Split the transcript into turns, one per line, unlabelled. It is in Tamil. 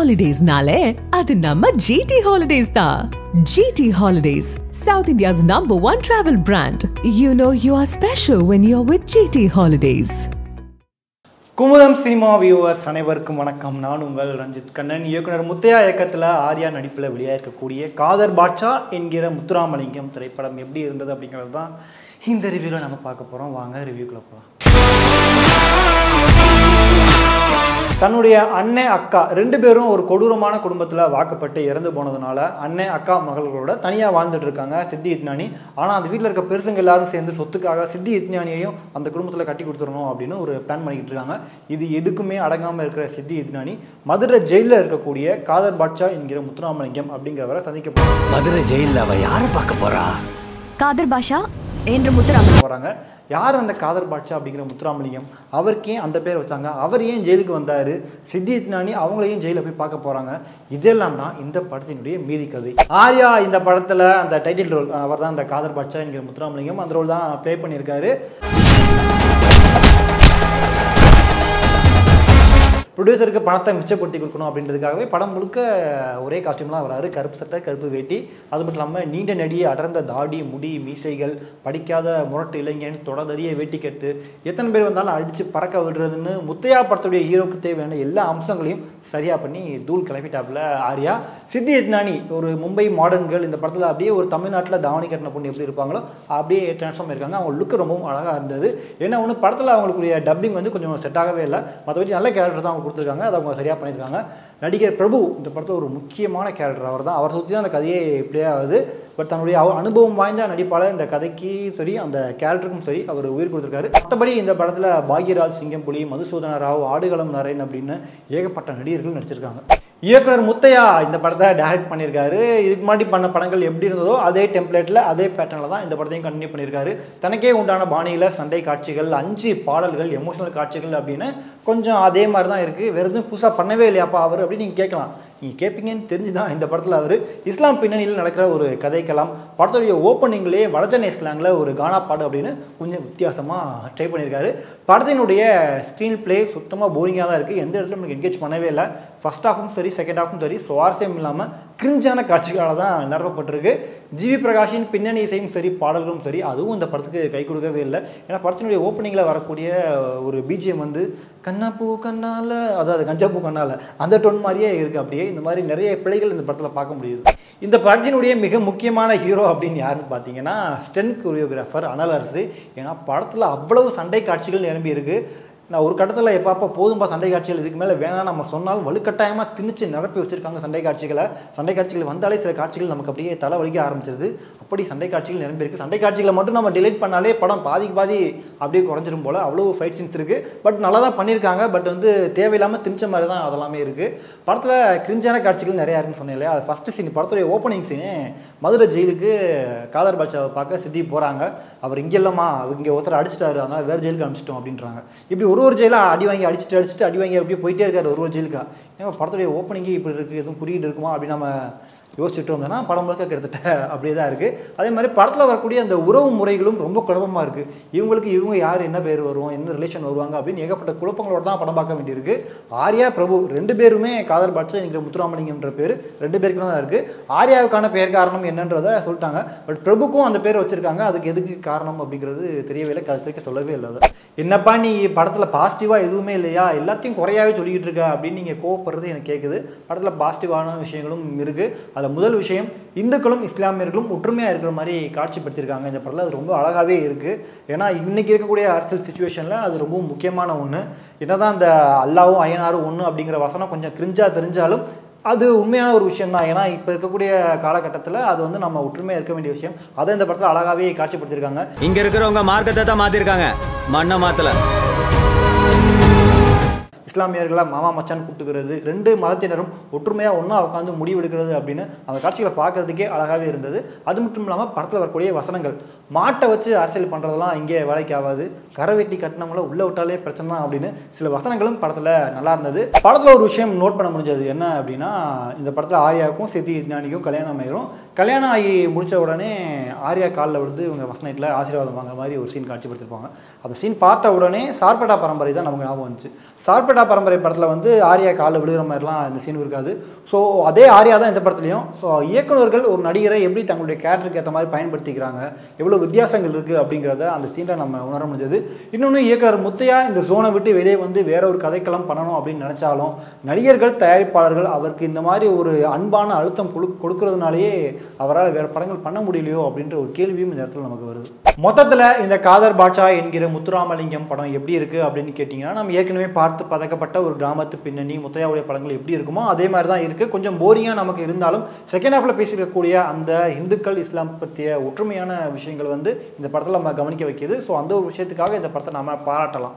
ஹாலிடேஸ்னாலே அது நம்ம ஜிடி ஹாலிடேஸ் தான் GT Holidays South India's number one travel brand you know you are special when you are with GT Holidays
Kumudam cinema viewers அனைவருக்கும் வணக்கம். நான் உங்கள் ரஞ்சித் கண்ணன். இயக்குனர் முத்தையா இயக்கத்தில் ஆர்யா நடிப்பில் வெளியாகிருக்கக்கூடிய காதர் பாட்ஷா என்கிற முத்துராமலிங்கம் திரைப்படம் எப்படி இருந்தது அப்படிங்கிறது தான் இந்த ரிவ்யூவில் நம்ம பார்க்க போகிறோம் வாங்க ரிவ்யூக்குள்ளே போகலாம் தன்னுடைய அண்ணன் அக்கா ரெண்டு பேரும் ஒரு கொடூரமான குடும்பத்தில் வாக்கப்பட்டு இறந்து போனதுனால அண்ணன் அக்கா மகள்களோட தனியாக வாழ்ந்துட்டு இருக்காங்க சித்தி இத்ஞானி ஆனால் அந்த வீட்டில் இருக்க பெருசுங்க எல்லாரும் சேர்ந்து சொத்துக்காக சித்தி இத்ஞானியையும் அந்த குடும்பத்தில் கட்டி கொடுத்துடணும் அப்படின்னு ஒரு பிளான் பண்ணிக்கிட்டு இருக்காங்க. இது எதுக்குமே அடங்காமல் இருக்கிற சித்தி இத்ஞானி மதுரை ஜெயிலில் இருக்கக்கூடிய காதர் பாட்ஷா என்கிற முத்துராமலிங்கம் அப்படிங்கிறவரை சந்திக்க.
மதுரை ஜெயிலில் அவ யாரை பார்க்க போறா?
காதர் பாஷா என்று முத்துராமலிங்கம்
போகிறாங்க யார் அந்த காதர் பாட்சா அப்படிங்கிற முத்துராமலிங்கம்? அவருக்கு ஏன் அந்த பேர் வச்சாங்க. அவர் ஏன் ஜெயிலுக்கு வந்தார்? சித்தித்னானி அவங்களையும் ஜெயிலில் போய் பார்க்க போகிறாங்க இதெல்லாம் தான் இந்த படத்தினுடைய மீதி கதை. ஆர்யா இந்த படத்தில் அந்த டைட்டில் ரோல் அவர் தான் அந்த காதர் பாட்சா என்கிற முத்துராமலிங்கம் அந்த ரோல் தான் ப்ளே பண்ணியிருக்காரு. ப்ரொடியூசருக்கு பணத்தை மிச்சப்படுத்தி கொடுக்கணும் அப்படின்றதுக்காகவே படம் முழுக்க ஒரே காஸ்டியூம்லாம் வராரு. கருப்பு சட்டை கருப்பு வேட்டி. அது மட்டும் இல்லாமல் நீண்ட நடிகை அடர்ந்த தாடி முடி மீசைகள் படிக்காத முரட்டு இளைஞன் தொடர்ந்தடிய வேட்டி கட்டு எத்தனை பேர் வந்தாலும் அடித்து பறக்க விடுறதுன்னு முத்தையா படத்துடைய ஹீரோக்கு தேவையான எல்லா அம்சங்களையும் சரியாக பண்ணி தூள் கிளம்பிட்டாப்புல ஆர்யா. சித்தி எத்னானி ஒரு மும்பை மாடர்ன்கள் இந்த படத்தில் அப்படியே ஒரு தமிழ்நாட்டில் தாவணி கட்டின பொண்ணு எப்படி இருப்பாங்களோ அப்படியே ட்ரான்ஸ்ஃபார்ம் இருக்காங்க அவங்க லுக்கு ரொம்பவும் அழகாக இருந்தது. ஏன்னா ஒன்று படத்தில் அவங்களுக்குரிய டப்பிங் வந்து கொஞ்சம் செட் ஆகவே இல்லை. மற்றபடி நல்ல கேரக்டர் தான் அவங்க கொடுத்துருக்காங்க அதை அவங்க சரியாக பண்ணியிருக்காங்க. நடிகர் பிரபு இந்த படத்தில் ஒரு முக்கியமான கேரக்டர் அவர் தான் அவர் சுற்றி தான் அந்த கதையே இப்படியே ஆகுது. பட் தன்னுடைய அனுபவம் வாய்ந்த நடிப்பாளர் இந்த கதைக்கு சரி அந்த கேரக்டருக்கும் சரி அவர் உயிர் கொடுத்துருக்காரு. மற்றபடி இந்த படத்தில் பாக்யராஜ் சிங்கம்புலி மதுசூதன ராவ் ஆடுகளம் நரேன் அப்படின்னு ஏகப்பட்ட நடிகர்கள் நடிச்சிருக்காங்க. இயக்குனர் முத்தையா இந்த படத்தை டைரக்ட் பண்ணியிருக்காரு. இதுக்கு முன்னாடி பண்ண படங்கள் எப்படி இருந்ததோ அதே டெம்ப்ளேட்டில் அதே பேட்டர்னில் தான் இந்த படத்தையும் கண்டினியூ பண்ணியிருக்காரு. தனக்கே உண்டான பாணியில் சண்டை காட்சிகள் அஞ்சு பாடல்கள் எமோஷனல் காட்சிகள் அப்படின்னு கொஞ்சம் அதே மாதிரி தான் இருக்குது வேறு எதுவும் புதுசாக பண்ணவே இல்லையாப்பா அவர் அப்படின்னு நீங்கள் கேட்கலாம். நீங்கள் கேட்பீங்கன்னு தெரிஞ்சு தான் இந்த படத்தில் அவர் இஸ்லாம் பின்னணியில் நடக்கிற ஒரு கதைக்கலாம் படத்துடைய ஓப்பனிங்லேயே வடச்சென்னை ஸ்லாங்கில் ஒரு கானா பாடு அப்படின்னு கொஞ்சம் வித்தியாசமாக ட்ரை பண்ணியிருக்காரு. படத்தினுடைய ஸ்க்ரீன் ப்ளே சுத்தமாக போரிங்காக தான் இருக்குது எந்த இடத்துல நமக்கு என்கேஜ் பண்ணவே இல்லை. ஃபர்ஸ்ட் ஹாஃபும் சரி செகண்ட் ஹாஃபும் சரி சுவாரஸ்யம் இல்லாமல் கிரிஞ்சான காட்சிகளால் தான் நிரப்பப்பட்டிருக்கு. ஜிவி பிரகாஷின் பின்னணி இசையும் சரி பாடல்களும் சரி அதுவும் இந்த படத்துக்கு கை கொடுக்கவே இல்லை. ஏன்னா படத்தினுடைய ஓப்பனிங்கில் வரக்கூடிய ஒரு பிஜிஎம் வந்து கண்ணா பூ கண்ணால் அதாவது கஞ்சா பூ கண்ணால் அந்த டோன் மாதிரியே இருக்குது அப்படியே. இந்த மாதிரி நிறைய பிழைகள் இந்த படத்தில் பார்க்க முடியுது. இந்த படத்தினுடைய மிக முக்கியமான ஹீரோ அப்படின்னு யாருன்னு பார்த்தீங்கன்னா ஸ்டென் கொரியோகிராஃபர் அனல் அரசு. ஏன்னா படத்தில் அவ்வளவு சண்டை காட்சிகள் நிரம்பி இருக்கு நான் ஒரு கட்டத்தில் எப்பப்போ போதும்பா சண்டை காட்சிகள் இதுக்கு மேலே வேணாம் நம்ம சொன்னாலும் வலுக்கட்டாயமாக திணிச்சு நிரப்பி வச்சுருக்காங்க சண்டை காட்சிகளை. சண்டை காட்சிகள் வந்தாலே சில காட்சிகள் நமக்கு அப்படியே தலை வலிக்க ஆரம்பிச்சிருது. அப்படி சண்டை காட்சிகள் நிரம்பி இருக்குது சண்டை காட்சிகளை மட்டும் நம்ம டிலீட் பண்ணாலே படம் பாதிக்கு பாதி அப்படியே குறைஞ்சிரும் போல். அவ்வளோ ஃபைட் சீன்ஸ் இருக்குது பட் நல்லா தான் பண்ணியிருக்காங்க பட் வந்து தேவையில்லாமல் திணிச்ச மாதிரி தான் அதெல்லாமே இருக்குது படத்தில் கிரிஞ்சான காட்சிகள் நிறையா இருக்குன்னு சொன்னேன் இல்லையா? அது ஃபஸ்ட்டு சீன் படத்துடைய ஓப்பனிங் சீனே மதுரை ஜெயிலுக்கு காதர் பாட்சாவை பார்க்க சித்தி போகிறாங்க அவர் இங்கே இல்லைம்மா இங்கே ஒருத்தர் அடிச்சிட்டாரு. அதனால் வேறு ஜெயிலுக்கு அனுப்பிச்சிட்டோம் அப்படின்றாங்க. இப்படி ஒரு ஒரு ஜெயிலாக அடி வாங்கி அடிச்சுட்டு அடிச்சுட்டு அடி வாங்கி அப்படியே போயிட்டே இருக்காரு ஒரு ஒரு ஜெயிலுக்கா. ஏன்னா படத்துடைய ஓப்பனிங்கே இப்படி இருக்குது எதுவும் குறியீடு இருக்குமா? அப்படி நம்ம யோசிச்சுட்டு வந்தோம்னா படம் முழுக்க கிட்டத்தட்ட அப்படியே தான் இருக்குது அதே மாதிரி படத்தில் வரக்கூடிய அந்த உறவு முறைகளும் ரொம்ப குழப்பமாக இருக்குது இவங்களுக்கு இவங்க யார் என்ன பேர் வருவோம் என்ன ரிலேஷன் வருவாங்க அப்படின்னு ஏகப்பட்ட குழப்பங்களோட தான் படம் பார்க்க வேண்டியிருக்கு. ஆர்யா பிரபு ரெண்டு பேருமே காதல் பாட்சா என்கிற முத்துராமலிங்கம்ன்ற பேர். ரெண்டு பேருக்குமே தான் இருக்குது ஆர்யாவுக்கான பெயர் காரணம் என்னன்றதை சொல்லிட்டாங்க. பட் பிரபுக்கும் அந்த பேர் வச்சிருக்காங்க. அதுக்கு எதுக்கு காரணம் அப்படிங்கிறது தெரியவே இல்லை கருத்துக்கு சொல்லவே இல்லை என்னப்பா நீ படத்தில் பாசிட்டிவாக எதுவுமே இல்லையா? எல்லாத்தையும் குறையாவே சொல்லிக்கிட்டு இருக்க அப்படின்னு நீங்கள் கோவப்படுறது எனக்கு கேட்குது படத்தில் பாசிட்டிவான விஷயங்களும் இருக்குது அதில் முதல் விஷயம் இந்துக்களும் இஸ்லாமியர்களும் ஒற்றுமையாக இருக்கிற மாதிரி காட்சிப்படுத்தியிருக்காங்க. இந்த படத்தில் அது ரொம்ப அழகாகவே இருக்குது ஏன்னா இன்றைக்கி இருக்கக்கூடிய அரசியல் சுச்சுவேஷனில் அது ரொம்ப முக்கியமான ஒன்று என்ன தான் அந்த அல்லாவும் அயனாரும் ஒன்று அப்படிங்கிற வசனம் கொஞ்சம் கிரிஞ்சாக தெரிஞ்சாலும் அது உண்மையான ஒரு விஷயம் தான் ஏன்னா இப்போ இருக்கக்கூடிய காலகட்டத்தில் அது வந்து நம்ம ஒற்றுமையாக இருக்க வேண்டிய விஷயம். அதை இந்த படத்தில் அழகாகவே காட்சிப்படுத்தியிருக்காங்க.
இங்கே இருக்கிறவங்க மார்க்கத்தை தான் மாற்றிருக்காங்க மண்ணை மாற்றலை
இஸ்லாமியர்களை மாமா மச்சான் கூப்பிட்டுக்கிறது ரெண்டு மதத்தினரும் ஒற்றுமையாக ஒன்றா உட்காந்து முடிவெடுக்கிறது அப்படின்னு அந்த காட்சிகளை பார்க்கறதுக்கே அழகாகவே இருந்தது. அது மட்டும் இல்லாமல் படத்தில் வரக்கூடிய வசனங்கள் மாட்டை வச்சு அரசியல் பண்ணுறதெல்லாம் இங்கே வேலைக்கு ஆகாது கரை வெட்டி கட்டினவங்கள உள்ள விட்டாலே பிரச்சனை தான் அப்படின்னு சில வசனங்களும் படத்தில் நல்லா இருந்தது. படத்தில் ஒரு விஷயம் நோட் பண்ண முடிஞ்சது. என்ன அப்படின்னா இந்த படத்தில் ஆர்யாவுக்கும் சித்தி ஞானிக்கும் கல்யாணம் ஆயிரும். கல்யாணம் ஆகி முடித்த உடனே ஆர்யா காலில் விழுந்து இவங்க ஃபஸ்ட் நைட்டில் ஆசீர்வாதம் வாங்குற மாதிரி ஒரு சீன் காட்சிப்படுத்திருப்பாங்க அந்த சீன் பார்த்த உடனே சார்பேட்டா பரம்பரை தான் நமக்கு ஞாபகம் வந்துச்சு. சார்பேட்டா பரம்பரை படத்தில் வந்து ஆர்யா காலில் விழுகிற மாதிரிலாம் இந்த சீன் இருக்காது. ஸோ அதே ஆர்யா தான் இந்த படத்துலையும். ஸோ இயக்குனர்கள் ஒரு நடிகரை எப்படி தங்களுடைய கேரக்டருக்கு ஏற்ற மாதிரி பயன்படுத்திக்கிறாங்க எவ்வளோ வித்தியாசங்கள் இருக்குது அப்படிங்கிறத அந்த சீனில் நம்ம உணர முடிஞ்சது. இன்னொன்று இயக்குனர் முத்தையா இந்த ஜோனை விட்டு வெளியே வந்து வேற ஒரு கதைக்களம் பண்ணணும் அப்படின்னு நினச்சாலும் நடிகர்கள் தயாரிப்பாளர்கள் அவருக்கு இந்த மாதிரி ஒரு அன்பான அழுத்தம் கொடு கொடுக்கறதுனாலேயே அவரால் வேற படங்கள் பண்ண முடியலையோ அப்படின்ற ஒரு கேள்வியும் இந்த இடத்துல நமக்கு வருது. மொத்தத்தில் இந்த காதர் பாட்சா என்கிற முத்துராமலிங்கம் படம் எப்படி இருக்குது அப்படின்னு கேட்டிங்கன்னா நம்ம ஏற்கனவே பார்த்து பதக்கப்பட்ட ஒரு கிராமத்து பின்னணி முத்தையாவுடைய படங்கள் எப்படி இருக்குமோ அதே மாதிரி தான் இருக்குது கொஞ்சம் போரிங்காக நமக்கு இருந்தாலும் செகண்ட் ஹாஃபில் பேசியிருக்கக்கூடிய அந்த இந்துக்கள் இஸ்லாம் பற்றிய ஒற்றுமையான விஷயங்கள் வந்து இந்த படத்தில் நம்ம கவனிக்க வைக்கிது. ஸோ அந்த ஒரு விஷயத்துக்காக இந்த படத்தை நம்ம பாராட்டலாம்.